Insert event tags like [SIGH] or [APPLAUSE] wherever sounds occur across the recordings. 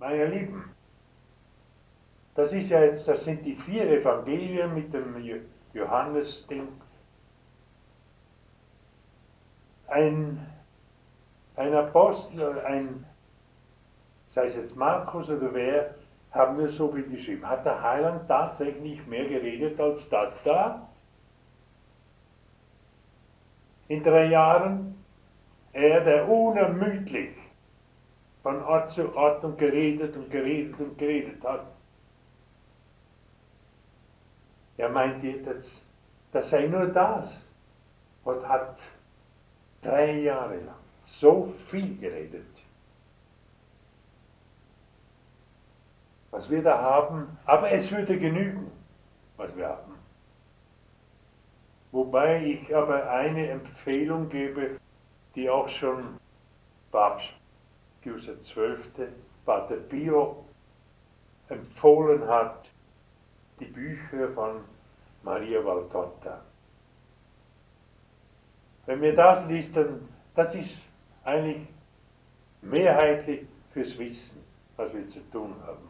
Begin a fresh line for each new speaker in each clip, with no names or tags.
Meine Lieben, das ist ja jetzt, das sind die vier Evangelien mit dem Johannes-Ding. Ein, ein Apostel, ein, sei es jetzt Markus oder wer, haben wir so viel geschrieben. Hat der Heiland tatsächlich mehr geredet als das da? In drei Jahren? Er, der unermüdlich von Ort zu Ort und geredet und geredet und geredet hat. Er meint jetzt, das sei nur das. Gott hat drei Jahre lang so viel geredet. Was wir da haben, aber es würde genügen, was wir haben. Wobei ich aber eine Empfehlung gebe, die auch schon Papst Pius XII. Pater Pio empfohlen hat, die Bücher von Maria Valtotta. Wenn wir das liest, dann das ist eigentlich mehrheitlich fürs Wissen, was wir zu tun haben.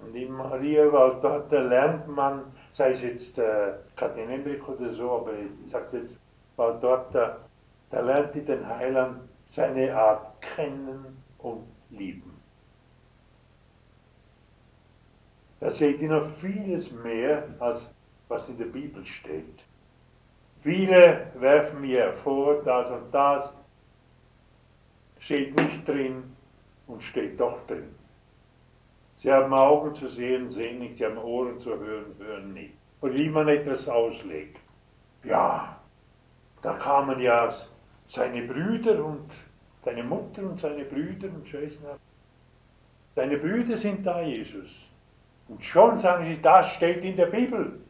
Und in Maria Valtotta lernt man, sei es jetzt äh, Katrin Emmerich oder so, aber ich sage jetzt Valtotta, da lernt die den Heiland seine Art kennen und lieben. Da seht ihr noch vieles mehr, als was in der Bibel steht. Viele werfen mir vor, das und das steht nicht drin und steht doch drin. Sie haben Augen zu sehen, sehen nicht, sie haben Ohren zu hören, hören nicht. Und wie man etwas auslegt. Ja, da kamen ja seine Brüder und seine Mutter und seine Brüder und Schwestern. Seine Brüder sind da, Jesus. Und schon sagen sie, das steht in der Bibel.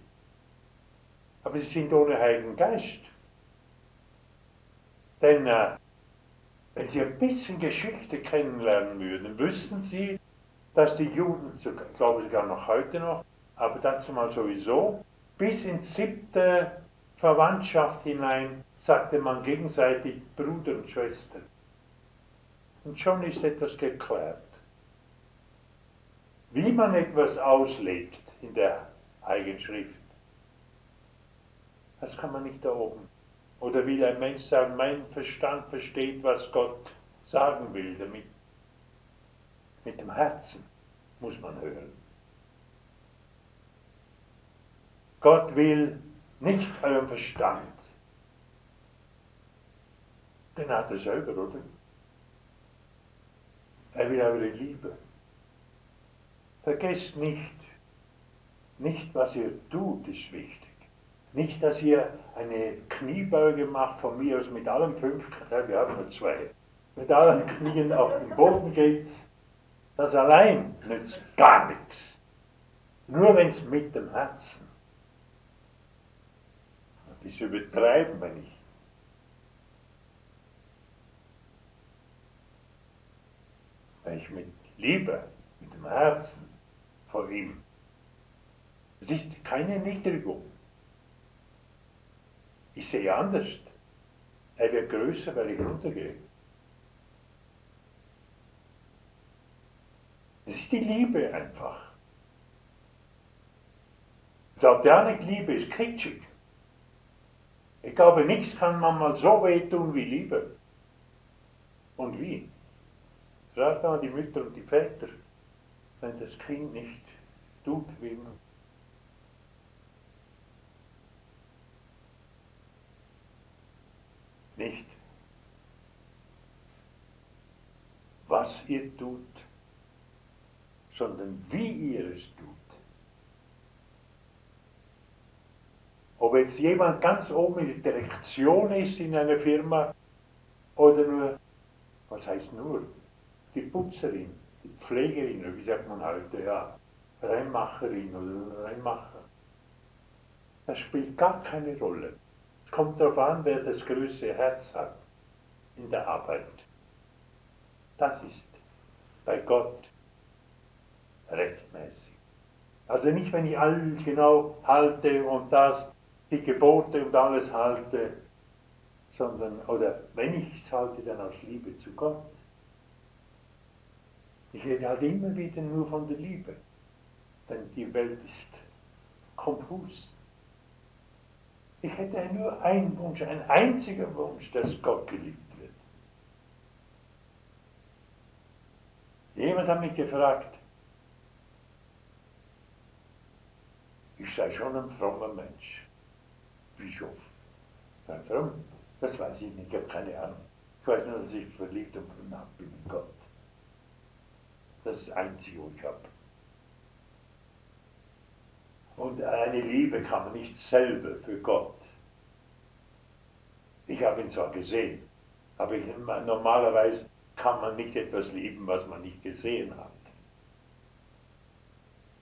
Aber sie sind ohne Heiligen Geist. Denn äh, wenn sie ein bisschen Geschichte kennenlernen würden, wüssten sie, dass die Juden, ich glaube sogar noch heute noch, aber dazu mal sowieso, bis ins siebte Verwandtschaft hinein sagte man gegenseitig Bruder und Schwester. Und schon ist etwas geklärt. Wie man etwas auslegt in der Eigenschrift, das kann man nicht da oben. Oder wie ein Mensch sagt, mein Verstand versteht, was Gott sagen will damit. Mit dem Herzen muss man hören. Gott will nicht euren Verstand. Den hat er selber, oder? Er will eure Liebe. Vergesst nicht, nicht was ihr tut, ist wichtig. Nicht, dass ihr eine Kniebeuge macht von mir aus mit allen fünf, wir haben nur zwei, mit allen Knien auf den Boden geht. Das allein nützt gar nichts. Nur wenn es mit dem Herzen. Das übertreiben wir nicht. Wenn ich mit Liebe, mit dem Herzen vor ihm. Es ist keine Niedrigung. Ich sehe anders. Er wird größer, weil ich runtergehe. Es ist die Liebe einfach. Ich glaube, ja nicht Liebe ist kitschig. Ich glaube, nichts kann man mal so wehtun wie Liebe. Und wie? Fragt mal die Mütter und die Väter, wenn das Kind nicht tut, wie man. Nicht, was ihr tut, sondern wie ihr es tut. Jetzt jemand ganz oben in der Direktion ist in einer Firma oder nur, was heißt nur, die Putzerin, die Pflegerin, wie sagt man heute, ja, Reinmacherin oder Reinmacher. Das spielt gar keine Rolle. Es kommt darauf an, wer das größte Herz hat in der Arbeit. Das ist bei Gott rechtmäßig. Also nicht, wenn ich alles genau halte und das, die Gebote und alles halte, sondern, oder wenn ich es halte, dann aus Liebe zu Gott. Ich rede halt immer wieder nur von der Liebe, denn die Welt ist konfus. Ich hätte nur einen Wunsch, einen einzigen Wunsch, dass Gott geliebt wird. Jemand hat mich gefragt, ich sei schon ein frommer Mensch, Bischof. Fromm? Das weiß ich nicht, ich habe keine Ahnung. Ich weiß nur, dass ich verliebt und vernarbt bin in Gott. Das ist das Einzige, was ich habe. Und eine Liebe kann man nicht selber für Gott. Ich habe ihn zwar gesehen, aber ich, normalerweise kann man nicht etwas lieben, was man nicht gesehen hat.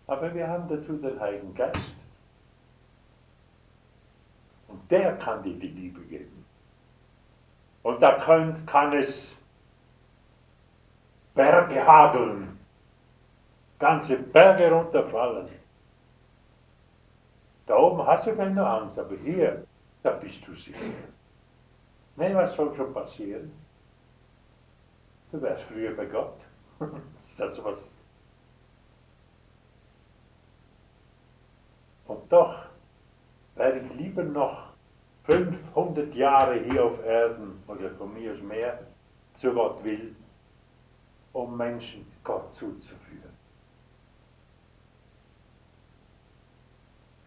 Aber wir haben dazu den Heiligen Geist. Der kann dir die Liebe geben. Und da kann, kann es Berge hageln, ganze Berge runterfallen. Da oben hast du noch Angst, aber hier, da bist du sicher. Nein, was soll schon passieren? Du wärst früher bei Gott. [LAUGHS] Ist das was? Und doch wäre ich lieber noch 500 Jahre hier auf Erden oder von mir aus mehr, zu Gott will, um Menschen Gott zuzuführen.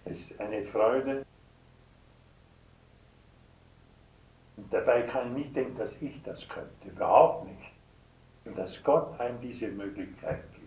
Es ist eine Freude. Und dabei kann ich nicht denken, dass ich das könnte. Überhaupt nicht. Und dass Gott einem diese Möglichkeit gibt.